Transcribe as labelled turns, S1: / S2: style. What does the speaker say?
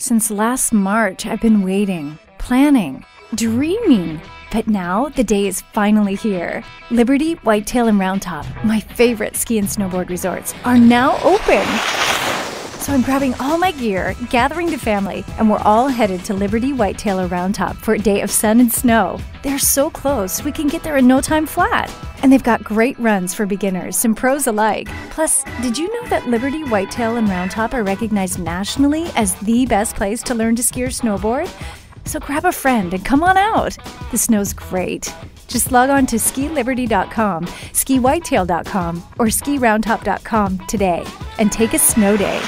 S1: Since last March, I've been waiting, planning, dreaming. But now the day is finally here. Liberty, Whitetail, and Roundtop, my favorite ski and snowboard resorts, are now open. So I'm grabbing all my gear, gathering the family, and we're all headed to Liberty, Whitetail, Roundtop for a day of sun and snow. They're so close, we can get there in no time flat. And they've got great runs for beginners and pros alike. Plus, did you know that Liberty, Whitetail, and Roundtop are recognized nationally as the best place to learn to ski or snowboard? So grab a friend and come on out. The snow's great. Just log on to skiliberty.com, skiwhitetail.com, or skiroundtop.com today and take a snow day.